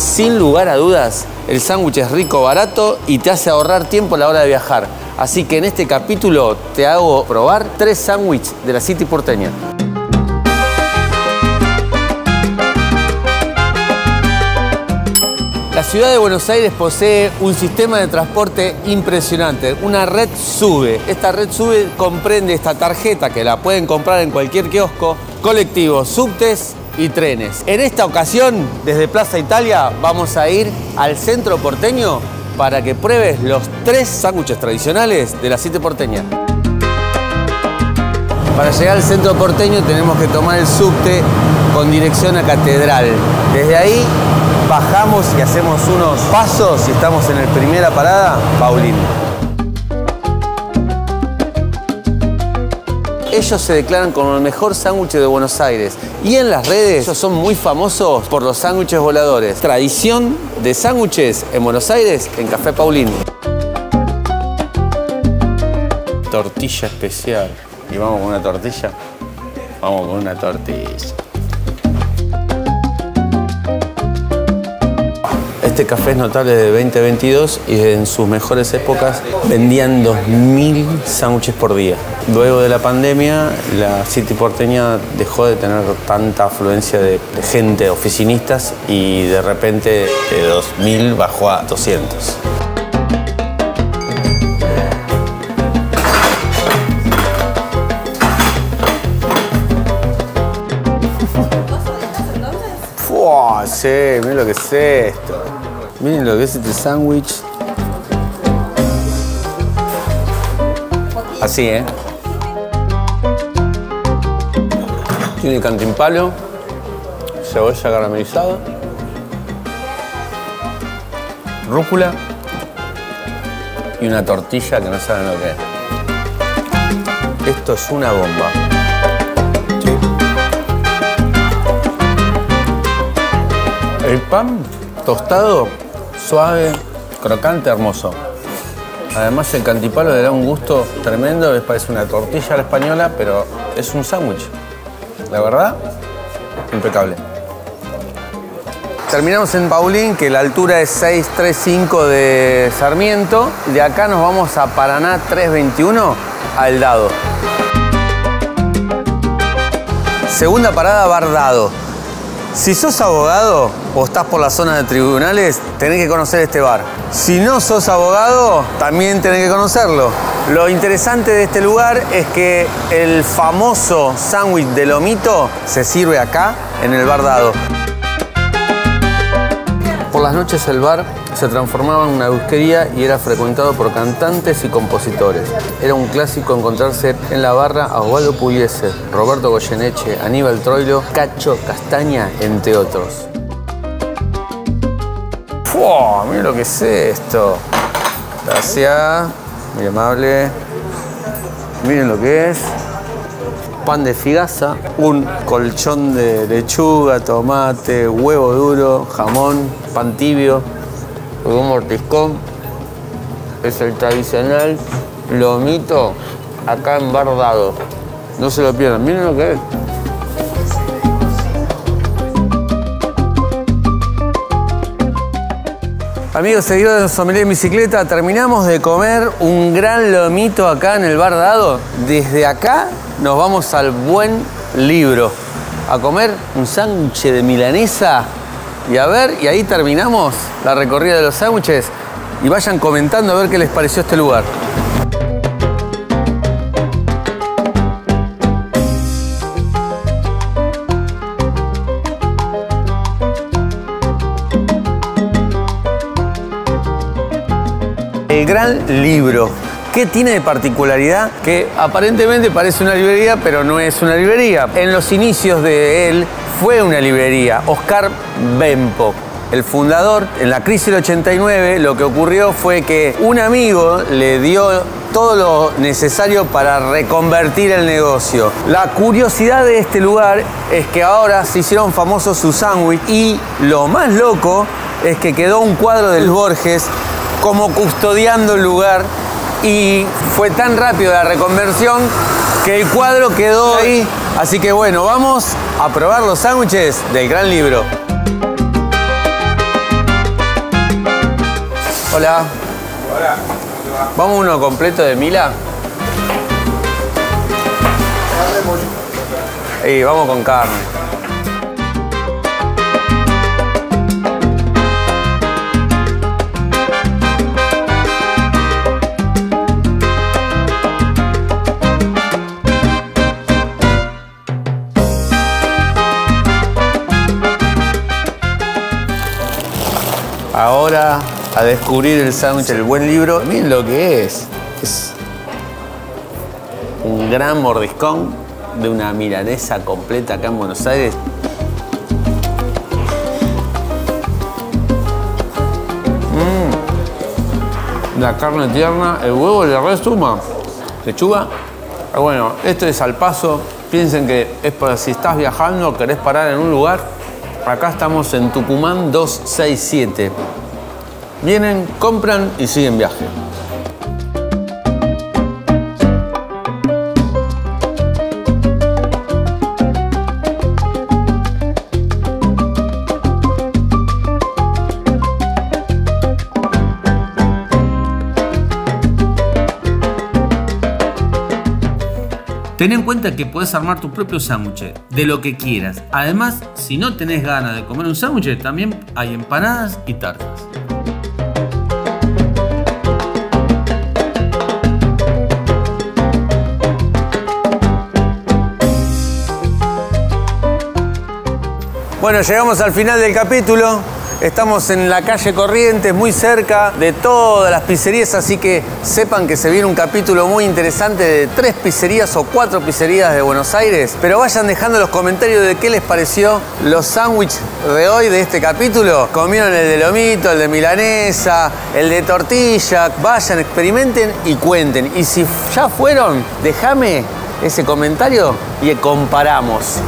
sin lugar a dudas, el sándwich es rico, barato y te hace ahorrar tiempo a la hora de viajar. Así que en este capítulo te hago probar tres sándwiches de la City porteña. La ciudad de Buenos Aires posee un sistema de transporte impresionante, una red SUBE. Esta red SUBE comprende esta tarjeta que la pueden comprar en cualquier kiosco, colectivos, subtes trenes. En esta ocasión, desde Plaza Italia, vamos a ir al centro porteño para que pruebes los tres sándwiches tradicionales de la City porteña. Para llegar al centro porteño tenemos que tomar el subte con dirección a Catedral. Desde ahí bajamos y hacemos unos pasos y estamos en la primera parada, Paulín. Ellos se declaran como el mejor sándwich de Buenos Aires y en las redes ellos son muy famosos por los sándwiches voladores. Tradición de sándwiches en Buenos Aires en Café Paulín. Tortilla especial. ¿Y vamos con una tortilla? Vamos con una tortilla. Este café es notable de 2022 y en sus mejores épocas vendían 2.000 sándwiches por día. Luego de la pandemia, la City porteña dejó de tener tanta afluencia de, gente, oficinistas, y de repente de 2.000 bajó a 200. ¡Fua! Sí, miren lo que es esto. Miren lo que es este sándwich. Así, ¿eh? Tiene cantimpalo, cebolla caramelizada, rúcula y una tortilla que no saben lo que es. Esto es una bomba. El pan tostado, suave, crocante, hermoso. Además el cantipalo le da un gusto tremendo, les parece una tortilla a la española, pero es un sándwich. La verdad, impecable. Terminamos en Paulín, que la altura es 635 de Sarmiento. De acá nos vamos a Paraná 321, al Dado. Segunda parada, Bardado. Si sos abogado o estás por la zona de tribunales, tenés que conocer este bar. Si no sos abogado, también tenés que conocerlo. Lo interesante de este lugar es que el famoso sándwich de lomito se sirve acá, en el bar dado. Por las noches el bar se transformaba en una busquería y era frecuentado por cantantes y compositores. Era un clásico encontrarse en la barra a Osvaldo Pugliese, Roberto Goyeneche, Aníbal Troilo, Cacho Castaña, entre otros. ¡Fua! Miren lo que es esto. Gracias. Muy amable. Miren lo que es. Pan de figaza, un colchón de lechuga, tomate, huevo duro, jamón, pan tibio, un mordiscón. Es el tradicional lomito acá en Bardado. No se lo pierdan, miren lo que es. Amigos seguidores de Sommelier en Bicicleta, terminamos de comer un gran lomito acá en el Bar Dado. Desde acá nos vamos al buen libro a comer un sándwich de milanesa y a ver, y ahí terminamos la recorrida de los sándwiches y vayan comentando a ver qué les pareció este lugar. El gran libro. ¿Qué tiene de particularidad? Que aparentemente parece una librería, pero no es una librería. En los inicios de él fue una librería. Oscar Bempo, el fundador, en la crisis del 89, lo que ocurrió fue que un amigo le dio todo lo necesario para reconvertir el negocio. La curiosidad de este lugar es que ahora se hicieron famosos sus sándwich y lo más loco es que quedó un cuadro del Borges como custodiando el lugar y fue tan rápido la reconversión que el cuadro quedó ahí. Así que bueno, vamos a probar los sándwiches del gran libro. Hola. Hola. ¿Vamos uno completo de Mila? Y vamos con carne. Ahora a descubrir el sándwich, el buen libro. Miren lo que es. Es un gran mordiscón de una milanesa completa acá en Buenos Aires. Mm. La carne tierna, el huevo le resuma. Lechuga. Ah, bueno, esto es al paso. Piensen que es para si estás viajando, querés parar en un lugar. Acá estamos en Tucumán 267. Vienen, compran y siguen viaje. Ten en cuenta que puedes armar tu propio sándwich de lo que quieras. Además, si no tenés ganas de comer un sándwich, también hay empanadas y tartas. Bueno, llegamos al final del capítulo. Estamos en la calle Corrientes, muy cerca de todas las pizzerías, así que sepan que se viene un capítulo muy interesante de tres pizzerías o cuatro pizzerías de Buenos Aires. Pero vayan dejando los comentarios de qué les pareció los sándwiches de hoy, de este capítulo. ¿Comieron el de lomito, el de milanesa, el de tortilla? Vayan, experimenten y cuenten. Y si ya fueron, déjame ese comentario y comparamos.